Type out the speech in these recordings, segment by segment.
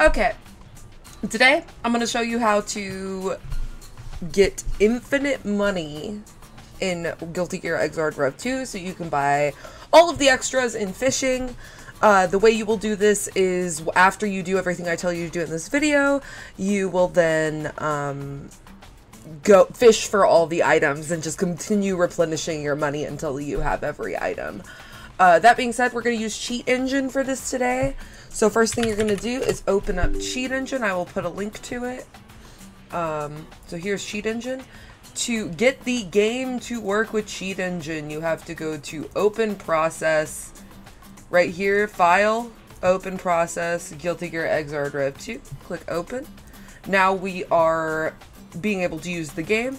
Okay. Today, I'm going to show you how to get infinite money in Guilty Gear Xrd Rev 2 so you can buy all of the extras in fishing. Uh, the way you will do this is after you do everything I tell you to do in this video, you will then um, go fish for all the items and just continue replenishing your money until you have every item. Uh, that being said, we're going to use Cheat Engine for this today. So first thing you're going to do is open up Cheat Engine. I will put a link to it. Um, so here's Cheat Engine. To get the game to work with Cheat Engine, you have to go to Open Process. Right here, File, Open Process, Guilty Gear Xrd Rev 2. Click Open. Now we are being able to use the game.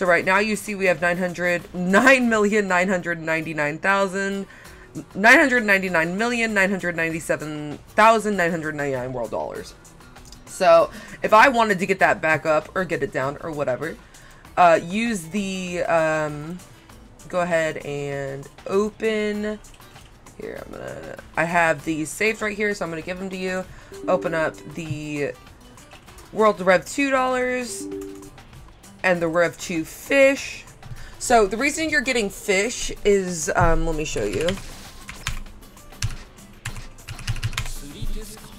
So right now you see we have 900, 9,999,000 999,997,999 world dollars. So if I wanted to get that back up or get it down or whatever, uh, use the, um, go ahead and open, here, I'm gonna, I have these saved right here, so I'm gonna give them to you. Open up the World Rev $2 and the Rev 2 fish. So the reason you're getting fish is, um, let me show you.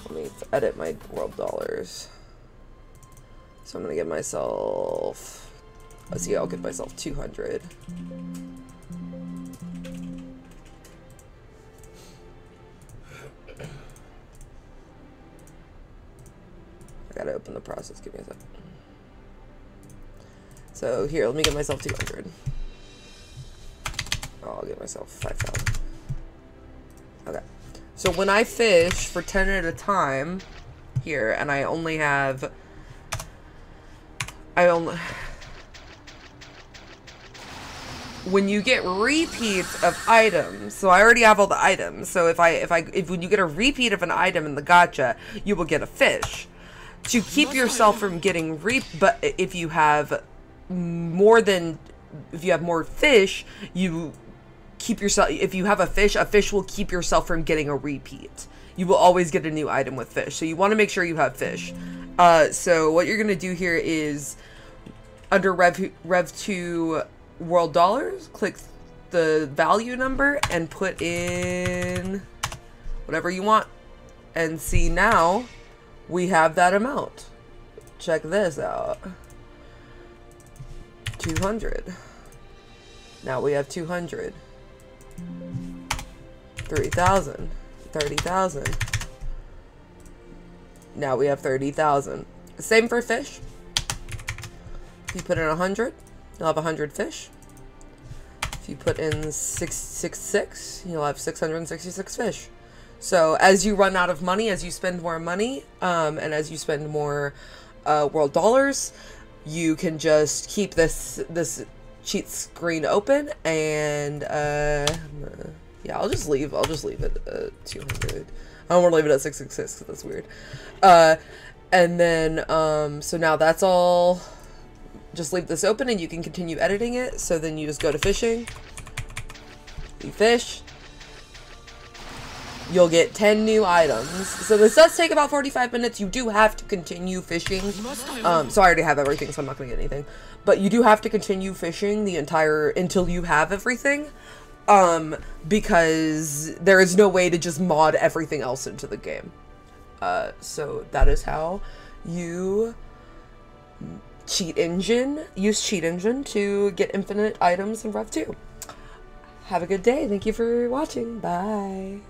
Let me edit my world dollars. So I'm gonna give myself, let's see, I'll give myself 200. I gotta open the process, give me a second. So here, let me get myself 200. Oh, I'll get myself 5,000. Okay. So when I fish for 10 at a time here, and I only have... I only... When you get repeats of items, so I already have all the items. So if I, if I, if when you get a repeat of an item in the gacha, you will get a fish. To keep yourself from getting re, but if you have more than if you have more fish, you keep yourself if you have a fish, a fish will keep yourself from getting a repeat. You will always get a new item with fish. So you want to make sure you have fish. Uh, so what you're going to do here is under Rev Rev 2 world dollars, click the value number and put in whatever you want. And see now we have that amount. Check this out. 200. Now we have 200. 3,000. 30,000. Now we have 30,000. Same for fish. If you put in 100, you'll have 100 fish. If you put in 666, you'll have 666 fish. So as you run out of money, as you spend more money, um, and as you spend more uh, world dollars, you can just keep this this cheat screen open and uh, yeah, I'll just leave. I'll just leave it at 200. I don't want to leave it at 666 because that's weird. Uh, and then, um, so now that's all. Just leave this open and you can continue editing it. So then you just go to fishing. You fish you'll get 10 new items. So this does take about 45 minutes. You do have to continue fishing. Um, so I already have everything, so I'm not going to get anything. But you do have to continue fishing the entire, until you have everything. Um, because there is no way to just mod everything else into the game. Uh, so that is how you cheat engine, use cheat engine to get infinite items in Rev 2. Have a good day. Thank you for watching. Bye.